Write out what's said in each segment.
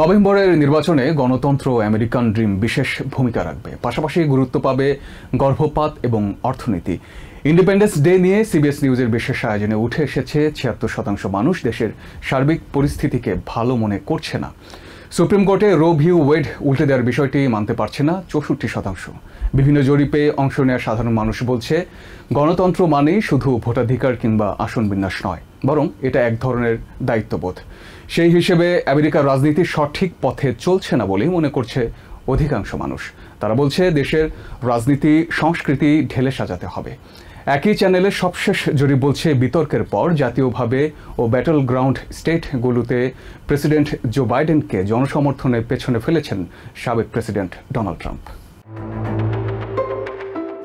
নভেম্বরের নির্বাচনে গণতন্ত্র আমেরিকান ড্রিম বিশেষ ভূমিকা রাখবে। পাশাপাশি গুরুত্ব পাবে গর্ভপাত এবং অর্থনীতি। ইন্ডিপেন্ডেন্স ডে নিয়ে সিবিএস নিউজের বিশেষ আয়োজনে উঠে এসেছে ছিয়াত্তর শতাংশ মানুষ। দেশের সার্বিক পরিস্থিতিকে ভালো মনে করছে না। সুপ্রিম কোর্টে রো ভিউ ওয়েড উল্টে দেওয়ার বিষয়টি মানতে পারছে না, চৌষট্টি শতাংশ। বিভিন্ন জরিপে অংশ নেওয়া সাধারণ মানুষ বলছে, গণতন্ত্র মানেই শুধু ভোটাধিকার কিংবা আসন বিন্যাস নয়, বরং এটা এক ধরনের দায়িত্ববোধ। সেই হিসেবে আমেরিকার রাজনীতি সঠিক পথে চলছে না বলেই মনে করছে অধিকাংশ মানুষ। তারা বলছে, দেশের রাজনীতি, সংস্কৃতি ঢেলে সাজাতে হবে। একই চ্যানেলে সবশেষ জরিপ বলছে বিতর্কের পর জাতীয়ভাবে ও ব্যাটল গ্রাউন্ড স্টেটগুলোতে প্রেসিডেন্ট জো বাইডেনকে জনসমর্থনে পেছনে ফেলেছেন সাবেক প্রেসিডেন্ট ডোনাল্ড ট্রাম্প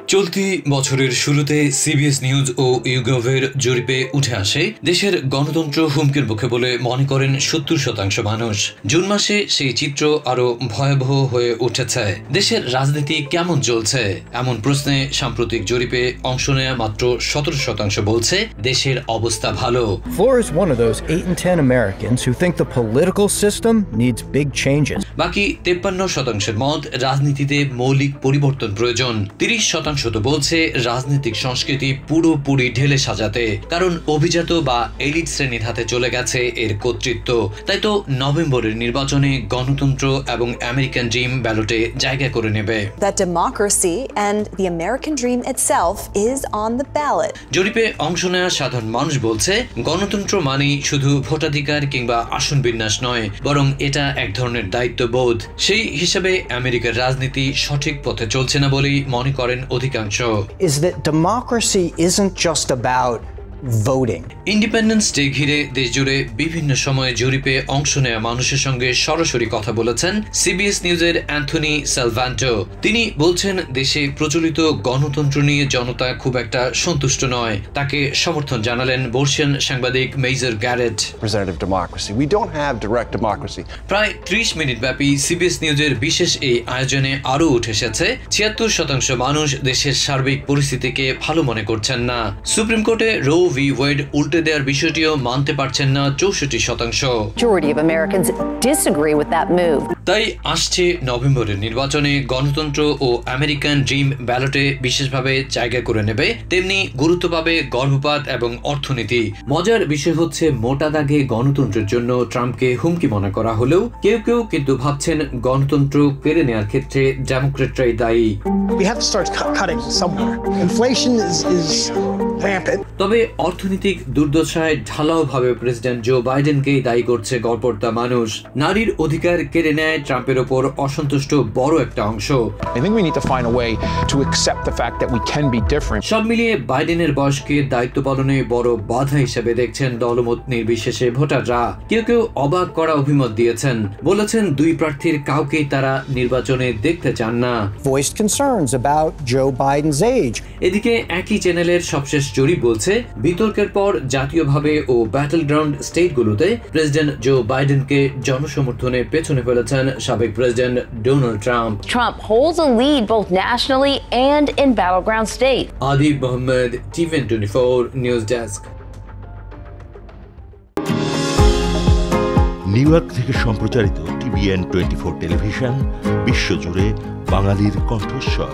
চলতি বছরের শুরুতে সিবিএস নিউজ ও ইউগভের জরিপে উঠে আসে দেশের গণতন্ত্র হুমকির মুখে বলে মনে করেন সত্তর শতাংশ মানুষ। জুন মাসে সেই চিত্র আরও ভয়াবহ হয়ে উঠেছে। দেশের রাজনীতি কেমন চলছে? এমন প্রশ্নে সাম্প্রতিক জরিপে অংশ নেয়া মাত্র সতেরো শতাংশ বলছে দেশের অবস্থা ভালো। Floor is one of those 8 in 10 Americans who think the political system needs big changes. বাকি তেপ্পান্ন শতাংশের মত রাজনীতিতে মৌলিক পরিবর্তন প্রয়োজন। তিরিশ শতাংশ তো বলছে রাজনৈতিক সংস্কৃতি পুরোপুরি ঢেলে সাজাতে কারণ অভিজাত বা এলিট শ্রেণির হাতে চলে গেছে এর কর্তৃত্ব। তাই তো নভেম্বরের নির্বাচনে গণতন্ত্র এবং আমেরিকান ড্রিম ব্যালটে জায়গা করে নেবে. জরিপে অংশ নেওয়া সাধারণ মানুষ বলছে গণতন্ত্র মানেই শুধু ভোটাধিকার কিংবা আসন বিন্যাস নয় বরং এটা এক ধরনের দায়িত্ববোধ। সেই হিসাবে আমেরিকার রাজনীতি সঠিক পথে চলছে না বলেই মনে করেন think Is that democracy isn't just about voting. Independence day ঘিরে দেশজুড়ে বিভিন্ন সময়ে জরিপে অংশ নেওয়া মানুষের সঙ্গে সরাসরি কথা বলেছেন সিবিএস নিউজের অ্যান্থনি সালভান্টো তিনি বলছেন দেশে প্রচলিত গণতন্ত্র নিয়ে জনতা খুব একটা সন্তুষ্ট নয় তাকে সমর্থন জানালেন বর্ষিয়ান সাংবাদিক major Garrett representative democracy. We don't have direct democracy. প্রায় ত্রিশ মিনিট ব্যাপী সিবিএস নিউজের বিশেষ এই আয়োজনে আরও উঠে এসেছে ছিয়াত্তর শতাংশ মানুষ দেশের সার্বিক পরিস্থিতিকে ভালো মনে করছেন না সুপ্রিম কোর্টে রো ভি ওয়েড উল্টে দেওয়ার বিষয়টিও মানতে পারছেন না চৌষট্টি শতাংশ. তাই আসছে নভেম্বরের নির্বাচনে গণতন্ত্র ও আমেরিকান ড্রিম ব্যালটে বিশেষভাবে জায়গা করে নেবে তেমনি গুরুত্ব পাবে গর্ভপাত এবং অর্থনীতি মজার বিষয় হচ্ছে মোটা দাগে গণতন্ত্রের জন্য ট্রাম্পকে হুমকি মনে করা হলেও কেউ কেউ কিন্তু ভাবছেন গণতন্ত্র কেড়ে নেওয়ার ক্ষেত্রে ডেমোক্রেটরাই দায়ী we have to start cutting somewhere. Inflation is, is. তবে অর্থনৈতিক দুর্দশায় ঢালাওভাবে প্রেসিডেন্ট জো বাইডেনকেই দায়ী করছে গড়পড়তা মানুষ। নারীর অধিকার কেড়ে নেয় ট্রাম্পের ওপর অসন্তুষ্ট বড় একটা অংশ. সব মিলিয়ে বাইডেনের বয়সকে দায়িত্ব পালনে বড় বাধা হিসেবে দেখছেন দলমত নির্বিশেষে ভোটাররা। কেউ কেউ অবাক করা অভিমত দিয়েছেন। বলেছেন দুই প্রার্থীর কাউকেই তারা নির্বাচনে দেখতে চান না। এদিকে একই চ্যানেলের সবশেষ জরিপ বলছে বিতর্কের পর জাতীয়ভাবে ও ব্যাটল গ্রাউন্ড স্টেটগুলোতে প্রেসিডেন্ট জো বাইডেনকে জনসমর্থনে পেছনে ফেলেছেন সাবেক president Donald Trump Trump holds a lead both nationally and in battleground states. Adib Mohammad টিভেন twenty four news desk New York থেকে সম্প্রচারিত টিভিএন টোয়েন্টি ফোর টেলিভিশন বিশ্বজুড়ে বাঙালির কণ্ঠস্বর।